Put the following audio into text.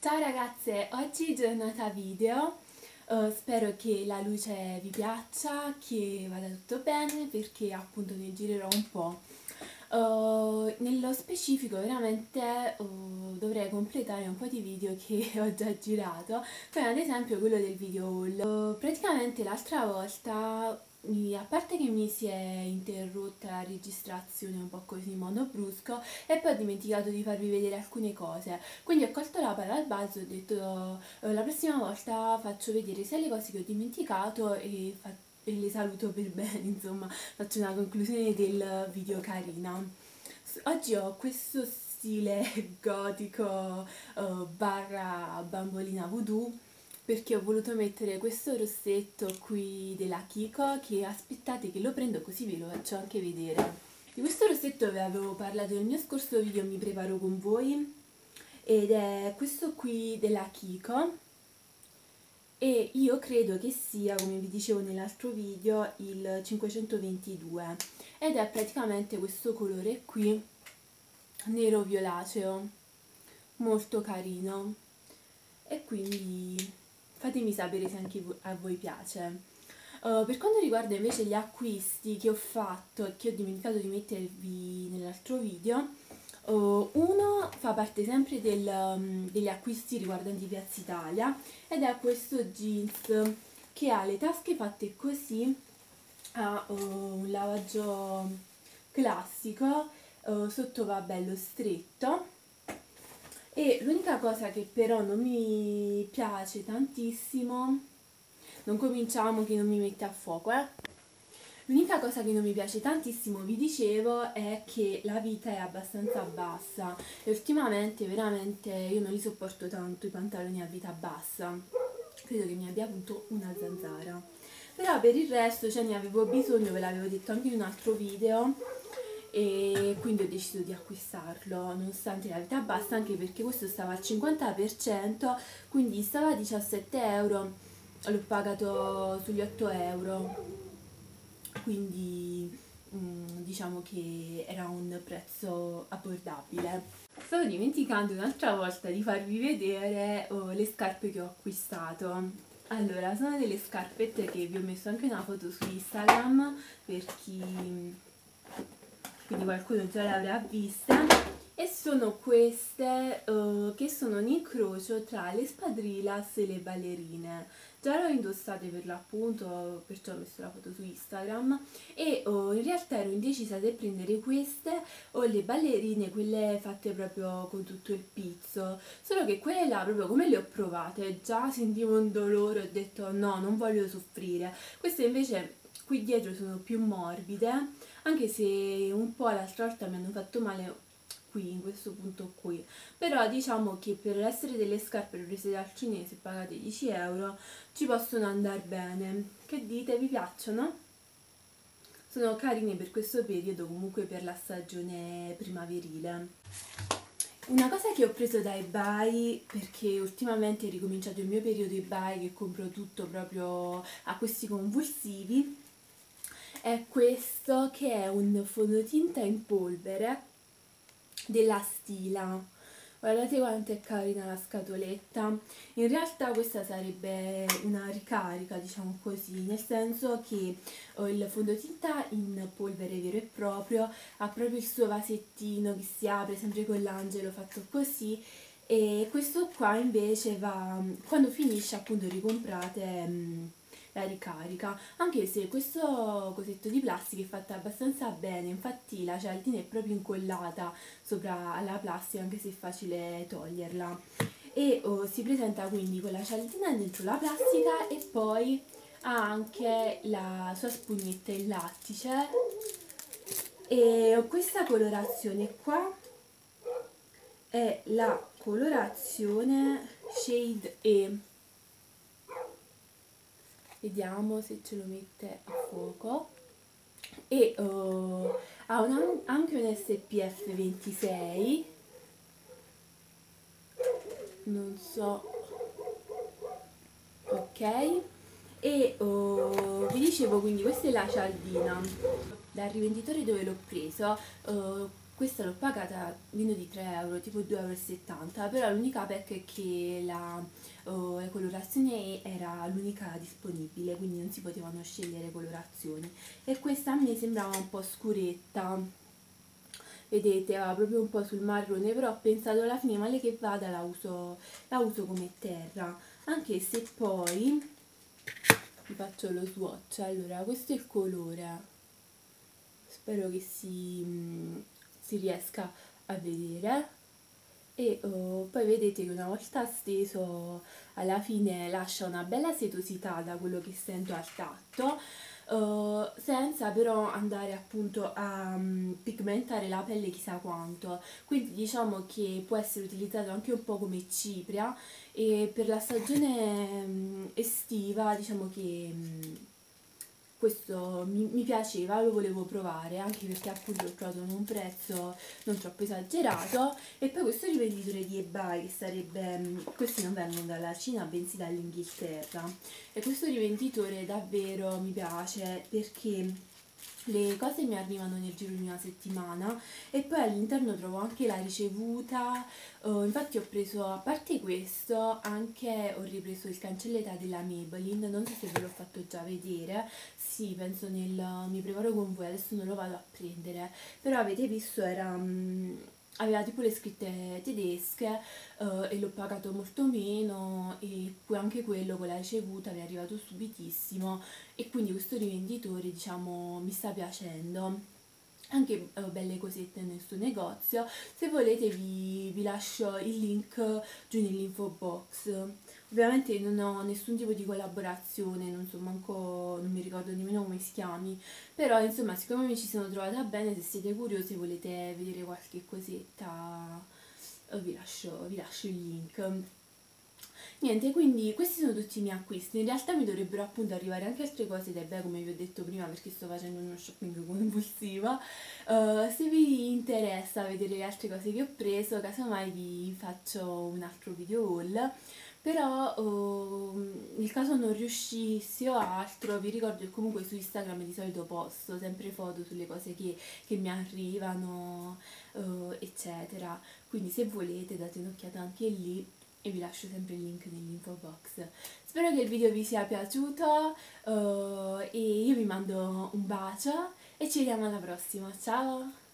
Ciao ragazze, oggi giornata video, uh, spero che la luce vi piaccia, che vada tutto bene perché appunto ne girerò un po'. Uh, nello specifico veramente uh, dovrei completare un po' di video che ho già girato, come ad esempio quello del video haul. praticamente l'altra volta a parte che mi si è interrotta la registrazione un po' così in modo brusco e poi ho dimenticato di farvi vedere alcune cose. Quindi ho colto la palla al balzo e ho detto eh, la prossima volta faccio vedere sia le cose che ho dimenticato e, e le saluto per bene insomma faccio una conclusione del video carina. Oggi ho questo stile gotico uh, barra bambolina voodoo perché ho voluto mettere questo rossetto qui della Kiko che aspettate che lo prendo così ve lo faccio anche vedere. Di questo rossetto vi avevo parlato nel mio scorso video mi preparo con voi ed è questo qui della Kiko. E io credo che sia come vi dicevo nell'altro video il 522 ed è praticamente questo colore qui nero violaceo molto carino. E quindi fatemi sapere se anche a voi piace. Uh, per quanto riguarda invece gli acquisti che ho fatto e che ho dimenticato di mettervi nell'altro video, uh, uno fa parte sempre del, um, degli acquisti riguardanti Piazza Italia ed è questo jeans che ha le tasche fatte così, ha uh, un lavaggio classico, sotto va bello stretto e l'unica cosa che però non mi piace tantissimo, non cominciamo che non mi mette a fuoco, eh. L'unica cosa che non mi piace tantissimo, vi dicevo, è che la vita è abbastanza bassa e ultimamente veramente io non li sopporto tanto i pantaloni a vita bassa. Credo che mi abbia avuto una zanzara. Però per il resto, cioè ne avevo bisogno, ve l'avevo detto anche in un altro video, e quindi ho deciso di acquistarlo nonostante la vita bassa anche perché questo stava al 50% quindi stava a 17 euro l'ho pagato sugli 8 euro. Quindi mm, diciamo che era un prezzo abbordabile. Stavo dimenticando un'altra volta di farvi vedere oh, le scarpe che ho acquistato. Allora sono delle scarpette che vi ho messo anche una foto su Instagram per chi quindi qualcuno già le avrà viste e sono queste uh, che sono un incrocio tra le spadrilas e le ballerine. Già le ho indossate per l'appunto perciò ho messo la foto su Instagram. E uh, in realtà ero indecisa se prendere queste o le ballerine quelle fatte proprio con tutto il pizzo. Solo che quelle là proprio come le ho provate già sentivo un dolore ho detto no non voglio soffrire queste invece qui dietro sono più morbide anche se un po' l'altra volta mi hanno fatto male qui, in questo punto qui. Però diciamo che per essere delle scarpe prese dal cinese pagate 10 euro ci possono andare bene. Che dite, vi piacciono? sono carine per questo periodo comunque per la stagione primaverile. Una cosa che ho preso da eBay, perché ultimamente è ricominciato il mio periodo eBay che compro tutto proprio a questi convulsivi, è questo che è un fondotinta in polvere della Stila. Guardate quanto è carina la scatoletta. In realtà questa sarebbe una ricarica diciamo così nel senso che oh, il fondotinta in polvere vero e proprio ha proprio il suo vasettino che si apre sempre con l'angelo fatto così e questo qua invece va quando finisce appunto ricomprate mm, la ricarica. Anche se questo cosetto di plastica è fatta abbastanza bene infatti la cialdina è proprio incollata sopra alla plastica anche se è facile toglierla. E oh, si presenta quindi con la cialdina dentro la plastica e poi ha anche la sua spugnetta in lattice. E ho questa colorazione qua è la colorazione shade E vediamo se ce lo mette a fuoco. E uh, ha un, anche un SPF 26 non so. Ok. E uh, vi dicevo quindi questa è la cialdina. Dal rivenditore dove l'ho preso? Uh, questa l'ho pagata meno di 3 euro, tipo 2,70 euro, però l'unica pecca è che la, uh, la colorazione era l'unica disponibile, quindi non si potevano scegliere colorazioni. E questa me sembrava un po' scuretta, vedete, va proprio un po' sul marrone, però ho pensato alla fine, male che vada, la uso, la uso come terra, anche se poi vi faccio lo swatch, allora questo è il colore, spero che si si riesca a vedere. E uh, poi vedete che una volta steso alla fine lascia una bella setosità da quello che sento al tatto uh, senza però andare appunto a um, pigmentare la pelle chissà quanto. Quindi diciamo che può essere utilizzato anche un po' come cipria e per la stagione um, estiva diciamo che um, questo mi, mi, piaceva, lo volevo provare anche perché appunto ho trovato un prezzo non troppo esagerato. E poi questo rivenditore di eBay che sarebbe, mm, questi non vengono dalla Cina bensì dall'Inghilterra. E questo rivenditore davvero mi piace perché le cose mi arrivano nel giro di una settimana e poi all'interno trovo anche la ricevuta. Uh, infatti ho preso a parte questo anche ho ripreso il cancelleta della Maybelline. Non so se ve l'ho fatto già vedere. Sì penso nel mi preparo con voi adesso non lo vado a prendere. Però avete visto era um, aveva tipo le scritte tedesche uh, e l'ho pagato molto meno e poi anche quello con la ricevuta mi è arrivato subitissimo e quindi questo rivenditore diciamo mi sta piacendo anche uh, belle cosette nel suo negozio. Se volete vi, vi lascio il link giù nell'info box. Ovviamente non ho nessun tipo di collaborazione non so manco non mi ricordo nemmeno come si chiami. Però insomma siccome mi ci sono trovata bene se siete curiosi e volete vedere qualche cosetta eh, vi lascio, vi lascio il link Niente, quindi questi sono tutti i miei acquisti. In realtà mi dovrebbero appunto arrivare anche altre cose da eBay, come vi ho detto prima, perché sto facendo uno shopping compulsivo. Uh, se vi interessa vedere le altre cose che ho preso, casomai vi faccio un altro video haul. Però uh, nel caso non riuscissi o altro, vi ricordo che comunque su Instagram di solito posto sempre foto sulle cose che, che mi arrivano, uh, eccetera. Quindi se volete date un'occhiata anche lì e vi lascio sempre il link nell'info box. Spero che il video vi sia piaciuto uh, e io vi mando un bacio e ci vediamo alla prossima, ciao!